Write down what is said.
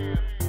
Jam.